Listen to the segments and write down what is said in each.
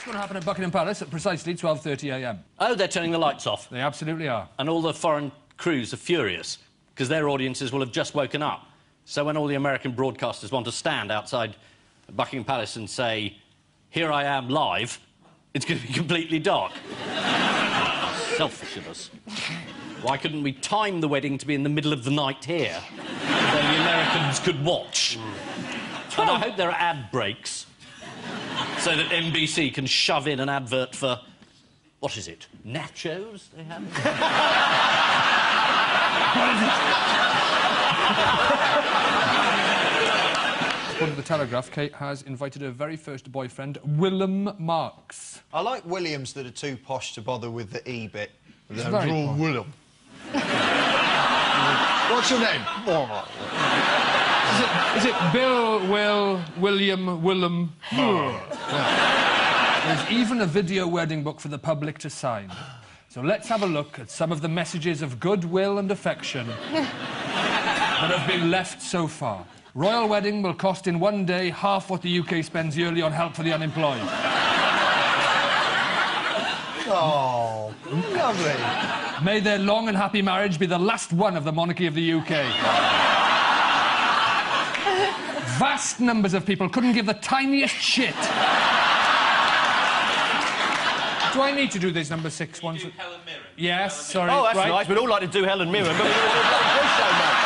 What's going to happen at Buckingham Palace at precisely 12.30am? Oh, they're turning the lights off. They absolutely are. And all the foreign crews are furious because their audiences will have just woken up. So when all the American broadcasters want to stand outside Buckingham Palace and say, here I am live, it's going to be completely dark. Selfish of us. Why couldn't we time the wedding to be in the middle of the night here? then the Americans could watch. And I hope there are ad breaks so that NBC can shove in an advert for, what is it, nachos they have? According to the Telegraph, Kate has invited her very first boyfriend, Willem Marx. I like Williams that are too posh to bother with the E bit. It's They're all. Willem. What's your name? Is it, is it Bill, Will, William, Willem? Yeah. There's even a video wedding book for the public to sign. So let's have a look at some of the messages of goodwill and affection that have been left so far. Royal wedding will cost in one day half what the UK spends yearly on help for the unemployed. Oh, lovely. May their long and happy marriage be the last one of the monarchy of the UK. Vast numbers of people couldn't give the tiniest shit. Do I need to do these number six ones? Helen Mirren. Yes, sorry. Oh, that's right. nice. We'd all like to do Helen Mirren, but we don't do a quiz show, mate.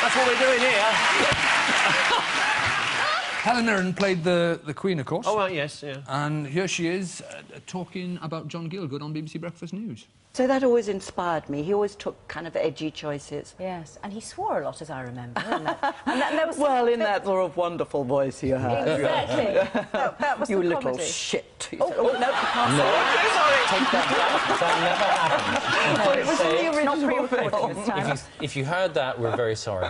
That's what we're doing here. Helen Mirren played the, the Queen, of course. Oh, right, yes, yeah. And here she is uh, talking about John Gielgud on BBC Breakfast News. So that always inspired me. He always took kind of edgy choices. Yes, and he swore a lot, as I remember. And that, and that, there was Well, in that sort of wonderful voice you had. Exactly. that, that was You the little comedy. shit. Oh, oh, no, you can't say Take that back. That never happened. it was in the original film. If you, if you heard that, we're very sorry.